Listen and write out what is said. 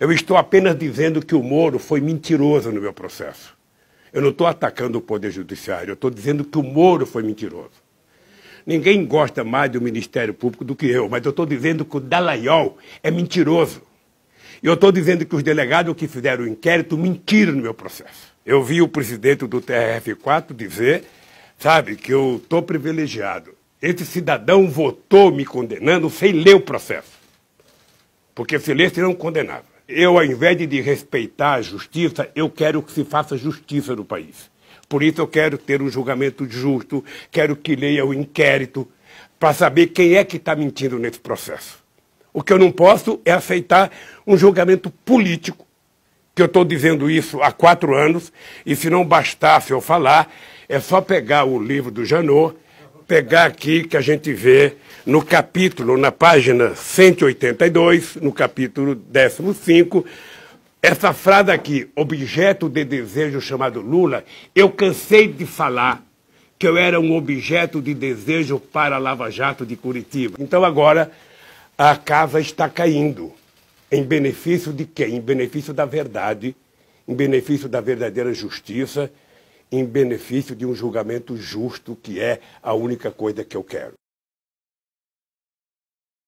Eu estou apenas dizendo que o Moro foi mentiroso no meu processo. Eu não estou atacando o Poder Judiciário, eu estou dizendo que o Moro foi mentiroso. Ninguém gosta mais do Ministério Público do que eu, mas eu estou dizendo que o Dallagnol é mentiroso. E eu estou dizendo que os delegados que fizeram o inquérito mentiram no meu processo. Eu vi o presidente do TRF4 dizer, sabe, que eu estou privilegiado. Esse cidadão votou me condenando sem ler o processo. Porque se lesse, não condenava. Eu, ao invés de respeitar a justiça, eu quero que se faça justiça no país. Por isso eu quero ter um julgamento justo, quero que leia o inquérito, para saber quem é que está mentindo nesse processo. O que eu não posso é aceitar um julgamento político, que eu estou dizendo isso há quatro anos, e se não bastasse eu falar, é só pegar o livro do Janot, pegar aqui que a gente vê no capítulo, na página 182, no capítulo 15, essa frase aqui, objeto de desejo chamado Lula, eu cansei de falar que eu era um objeto de desejo para a Lava Jato de Curitiba. Então agora a casa está caindo. Em benefício de quem? Em benefício da verdade, em benefício da verdadeira justiça, em benefício de um julgamento justo, que é a única coisa que eu quero.